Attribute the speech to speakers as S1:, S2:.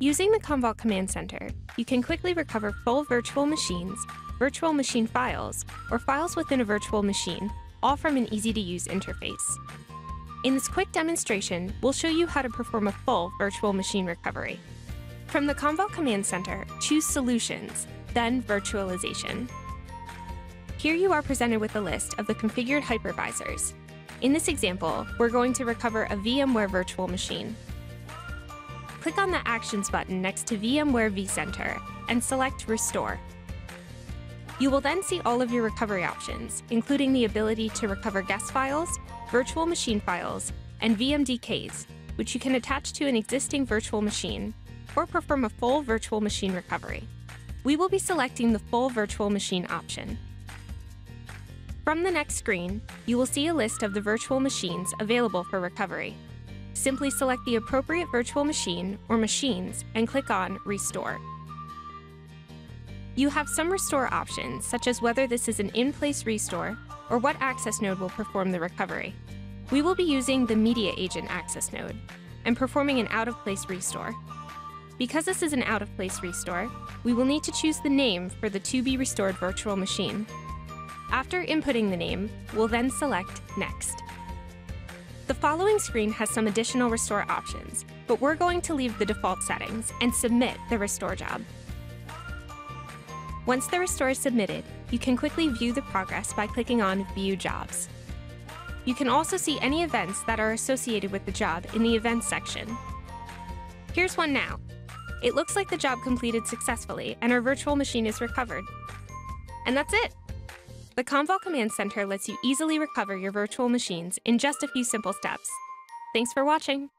S1: Using the Commvault Command Center, you can quickly recover full virtual machines, virtual machine files, or files within a virtual machine, all from an easy-to-use interface. In this quick demonstration, we'll show you how to perform a full virtual machine recovery. From the Commvault Command Center, choose Solutions, then Virtualization. Here you are presented with a list of the configured hypervisors. In this example, we're going to recover a VMware virtual machine. Click on the Actions button next to VMware vCenter and select Restore. You will then see all of your recovery options, including the ability to recover guest files, virtual machine files, and VMDKs, which you can attach to an existing virtual machine or perform a full virtual machine recovery. We will be selecting the full virtual machine option. From the next screen, you will see a list of the virtual machines available for recovery. Simply select the appropriate virtual machine or machines and click on Restore. You have some restore options, such as whether this is an in-place restore or what access node will perform the recovery. We will be using the Media Agent access node and performing an out-of-place restore. Because this is an out-of-place restore, we will need to choose the name for the to-be-restored virtual machine. After inputting the name, we'll then select Next. The following screen has some additional restore options, but we're going to leave the default settings and submit the restore job. Once the restore is submitted, you can quickly view the progress by clicking on View Jobs. You can also see any events that are associated with the job in the Events section. Here's one now. It looks like the job completed successfully and our virtual machine is recovered. And that's it! The Commvault Command Center lets you easily recover your virtual machines in just a few simple steps. Thanks for watching!